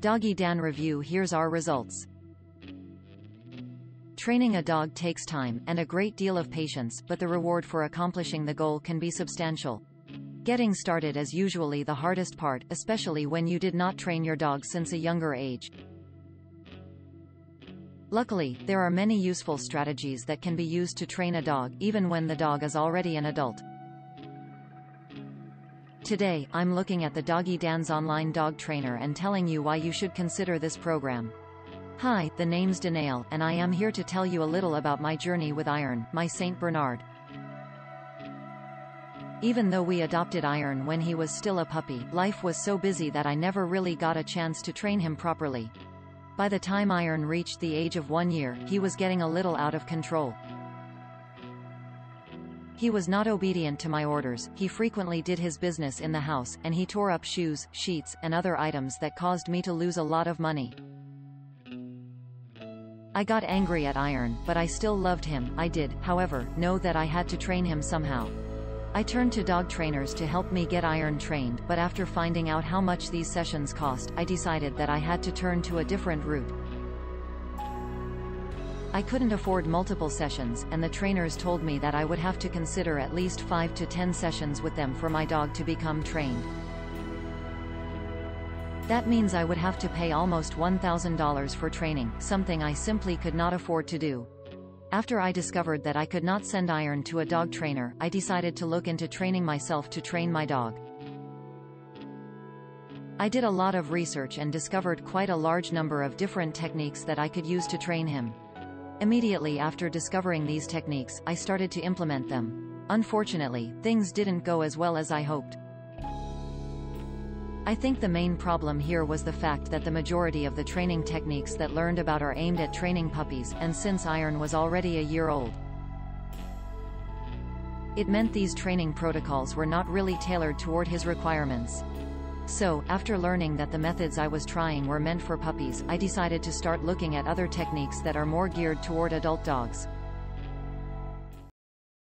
Doggy Dan Review Here's our results. Training a dog takes time, and a great deal of patience, but the reward for accomplishing the goal can be substantial. Getting started is usually the hardest part, especially when you did not train your dog since a younger age. Luckily, there are many useful strategies that can be used to train a dog, even when the dog is already an adult. Today, I'm looking at the Doggy Dan's online dog trainer and telling you why you should consider this program. Hi, the name's Danail, and I am here to tell you a little about my journey with Iron, my Saint Bernard. Even though we adopted Iron when he was still a puppy, life was so busy that I never really got a chance to train him properly. By the time Iron reached the age of one year, he was getting a little out of control. He was not obedient to my orders, he frequently did his business in the house, and he tore up shoes, sheets, and other items that caused me to lose a lot of money. I got angry at Iron, but I still loved him, I did, however, know that I had to train him somehow. I turned to dog trainers to help me get Iron trained, but after finding out how much these sessions cost, I decided that I had to turn to a different route. I couldn't afford multiple sessions, and the trainers told me that I would have to consider at least 5 to 10 sessions with them for my dog to become trained. That means I would have to pay almost $1,000 for training, something I simply could not afford to do. After I discovered that I could not send Iron to a dog trainer, I decided to look into training myself to train my dog. I did a lot of research and discovered quite a large number of different techniques that I could use to train him. Immediately after discovering these techniques, I started to implement them. Unfortunately, things didn't go as well as I hoped. I think the main problem here was the fact that the majority of the training techniques that learned about are aimed at training puppies, and since Iron was already a year old, it meant these training protocols were not really tailored toward his requirements. So, after learning that the methods I was trying were meant for puppies, I decided to start looking at other techniques that are more geared toward adult dogs.